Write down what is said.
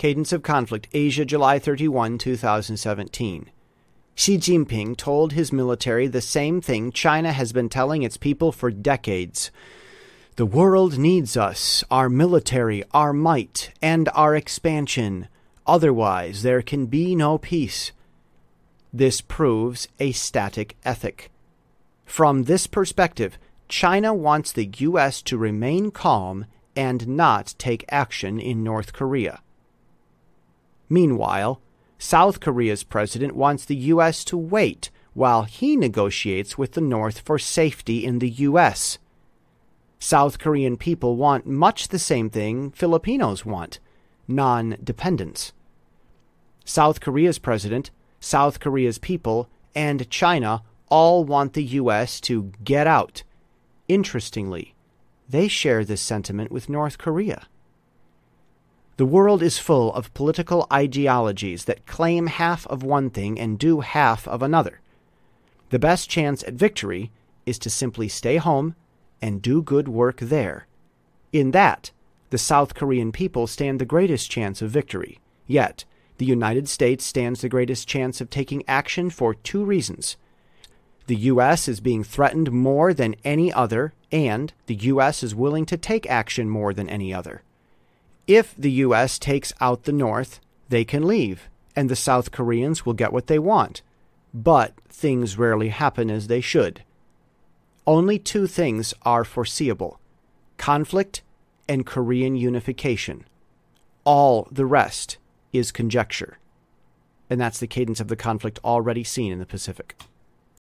Cadence of Conflict, Asia, July 31, 2017. Xi Jinping told his military the same thing China has been telling its people for decades. The world needs us, our military, our might, and our expansion. Otherwise, there can be no peace. This proves a static ethic. From this perspective, China wants the U.S. to remain calm and not take action in North Korea. Meanwhile, South Korea's president wants the U.S. to wait while he negotiates with the North for safety in the U.S. South Korean people want much the same thing Filipinos want non dependence. South Korea's president, South Korea's people, and China all want the U.S. to get out. Interestingly, they share this sentiment with North Korea. The world is full of political ideologies that claim half of one thing and do half of another. The best chance at victory is to simply stay home and do good work there. In that, the South Korean people stand the greatest chance of victory. Yet, the United States stands the greatest chance of taking action for two reasons. The U.S. is being threatened more than any other, and the U.S. is willing to take action more than any other. If the U.S. takes out the North, they can leave, and the South Koreans will get what they want. But things rarely happen as they should. Only two things are foreseeable conflict and Korean unification. All the rest is conjecture. And that's the cadence of the conflict already seen in the Pacific.